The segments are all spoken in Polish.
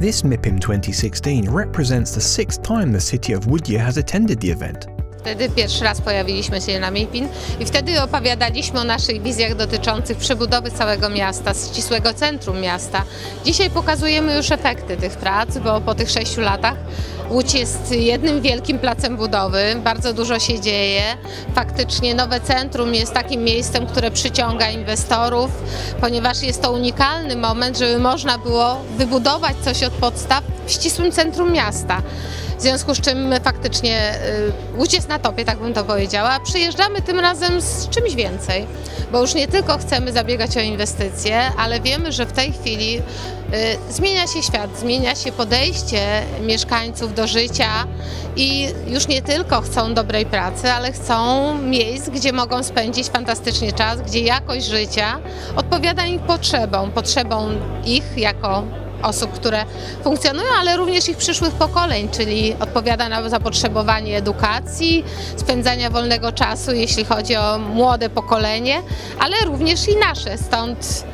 This MIPIM 2016 represents the sixth time the city of Woodyear has attended the event. Wtedy pierwszy raz pojawiliśmy się na MIPIN i wtedy opowiadaliśmy o naszych wizjach dotyczących przebudowy całego miasta, ścisłego centrum miasta. Dzisiaj pokazujemy już efekty tych prac, bo po tych sześciu latach Łódź jest jednym wielkim placem budowy, bardzo dużo się dzieje. Faktycznie nowe centrum jest takim miejscem, które przyciąga inwestorów, ponieważ jest to unikalny moment, żeby można było wybudować coś od podstaw w ścisłym centrum miasta. W związku z czym faktycznie y, Łódź jest na topie, tak bym to powiedziała. Przyjeżdżamy tym razem z czymś więcej, bo już nie tylko chcemy zabiegać o inwestycje, ale wiemy, że w tej chwili y, zmienia się świat, zmienia się podejście mieszkańców do życia i już nie tylko chcą dobrej pracy, ale chcą miejsc, gdzie mogą spędzić fantastycznie czas, gdzie jakość życia odpowiada ich potrzebom, potrzebom ich jako osób, które funkcjonują, ale również ich przyszłych pokoleń, czyli odpowiada na zapotrzebowanie edukacji, spędzania wolnego czasu, jeśli chodzi o młode pokolenie, ale również i nasze. Stąd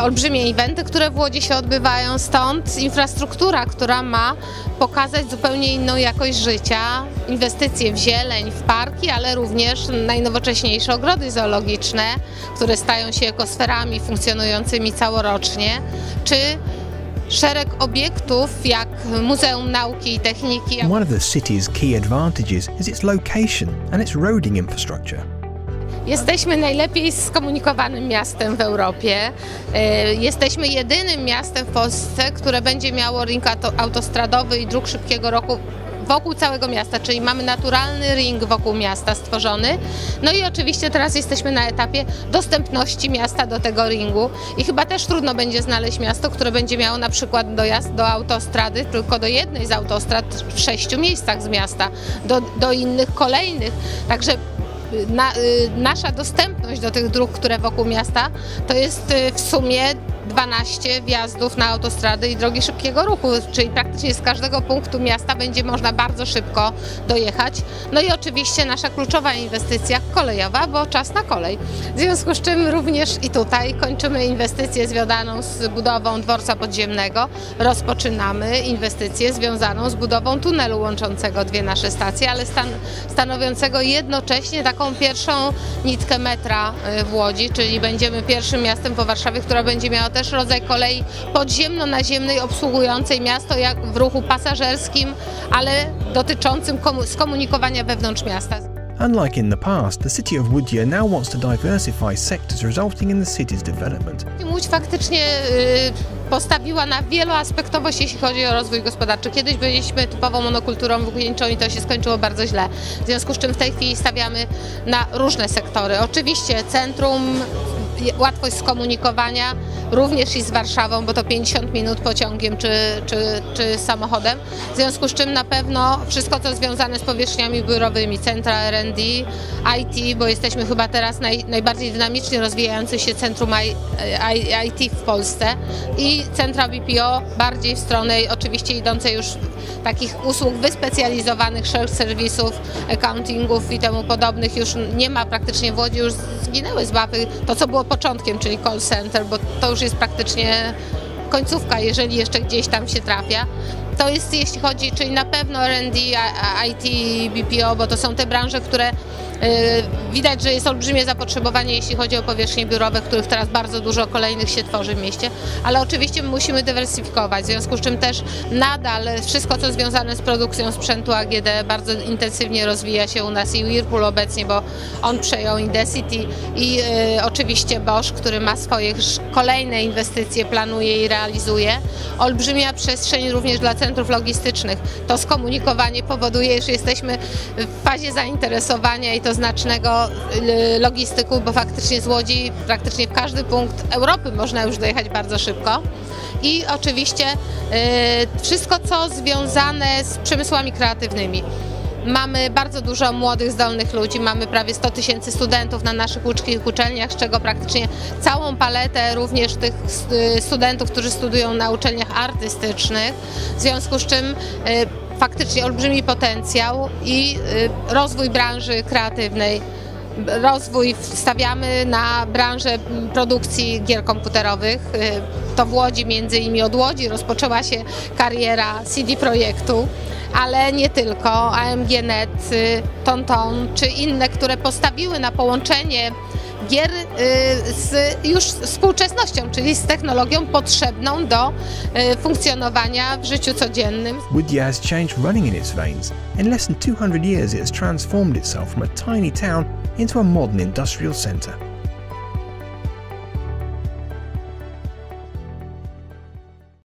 olbrzymie eventy, które w Łodzi się odbywają, stąd infrastruktura, która ma pokazać zupełnie inną jakość życia, inwestycje w zieleń, w parki, ale również najnowocześniejsze ogrody zoologiczne, które stają się ekosferami funkcjonującymi całorocznie, czy szereg obiektów jak Muzeum Nauki i Techniki. One of the city's key advantages is its location and its roading infrastructure. Jesteśmy najlepiej skomunikowanym miastem w Europie. E, Jesteśmy jedynym miastem w Polsce, które będzie miało ring auto- autostradowy i dróg szybkiego roku wokół całego miasta, czyli mamy naturalny ring wokół miasta stworzony. No i oczywiście teraz jesteśmy na etapie dostępności miasta do tego ringu i chyba też trudno będzie znaleźć miasto, które będzie miało na przykład dojazd do autostrady tylko do jednej z autostrad w sześciu miejscach z miasta, do, do innych kolejnych. Także na, y, nasza dostępność do tych dróg, które wokół miasta, to jest y, w sumie 12 wjazdów na autostrady i drogi szybkiego ruchu, czyli praktycznie z każdego punktu miasta będzie można bardzo szybko dojechać. No i oczywiście nasza kluczowa inwestycja kolejowa, bo czas na kolej. W związku z czym również i tutaj kończymy inwestycję związaną z budową dworca podziemnego, rozpoczynamy inwestycję związaną z budową tunelu łączącego dwie nasze stacje, ale stan, stanowiącego jednocześnie taką pierwszą nitkę metra y, w Łodzi, czyli będziemy pierwszym miastem po Warszawie, która będzie miała też rodzaj kolei podziemno-naziemnej obsługującej miasto jak w ruchu pasażerskim, ale dotyczącym komu- skomunikowania wewnątrz miasta. Unlike in the past, the city of Woodyear now wants to diversify sectors resulting in the city's development. Łódź faktycznie y, postawiła na wieloaspektowość, jeśli chodzi o rozwój gospodarczy. Kiedyś byliśmy typową monokulturą wygłębiczą i to się skończyło bardzo źle. W związku z czym w tej chwili stawiamy na różne sektory. Oczywiście centrum, łatwość skomunikowania, również i z Warszawą, bo to 50 minut pociągiem czy, czy, czy samochodem. W związku z czym na pewno wszystko, co związane z powierzchniami biurowymi, centra R&D, IT, bo jesteśmy chyba teraz naj, najbardziej dynamicznie rozwijający się centrum IT w Polsce i centra BPO bardziej w stronę oczywiście idącej już takich usług wyspecjalizowanych, share serwisów, accountingów i temu podobnych już nie ma praktycznie w Łodzi, już zginęły z mapy to, co było początkiem, czyli call center, bo to już jest praktycznie końcówka, jeżeli jeszcze gdzieś tam się trafia. To jest jeśli chodzi, czyli na pewno R&D, IT, BPO, bo to są te branże, które widać, że jest olbrzymie zapotrzebowanie, jeśli chodzi o powierzchnie biurowe, których teraz bardzo dużo kolejnych się tworzy w mieście, ale oczywiście my musimy dywersyfikować, w związku z czym też nadal wszystko, co związane z produkcją sprzętu AGD bardzo intensywnie rozwija się u nas i Whirlpool obecnie, bo on przejął Indecity i y, oczywiście Bosch, który ma swoje kolejne inwestycje, planuje i realizuje. Olbrzymia przestrzeń również dla centrów logistycznych. To skomunikowanie powoduje, że jesteśmy w fazie zainteresowania i to znacznego y, logistyku, bo faktycznie z Łodzi praktycznie w każdy punkt Europy można już dojechać bardzo szybko. I oczywiście y, wszystko, co związane z przemysłami kreatywnymi. Mamy bardzo dużo młodych, zdolnych ludzi, mamy prawie 100 tysięcy studentów na naszych łódzkich uczelniach, z czego praktycznie całą paletę również tych y, studentów, którzy studiują na uczelniach artystycznych, w związku z czym faktycznie olbrzymi potencjał i y, rozwój branży kreatywnej rozwój stawiamy na branżę produkcji gier komputerowych. Y, To w Łodzi, między innymi od Łodzi rozpoczęła się kariera CD Projektu, ale nie tylko. AMG.net, y, Tonton czy inne, które postawiły na połączenie gier y, z już współczesnością, czyli z technologią potrzebną do y, funkcjonowania w życiu codziennym. Woodyard has changed running in its veins. In less than 200 years, it has transformed itself from a tiny town into a modern industrial centre.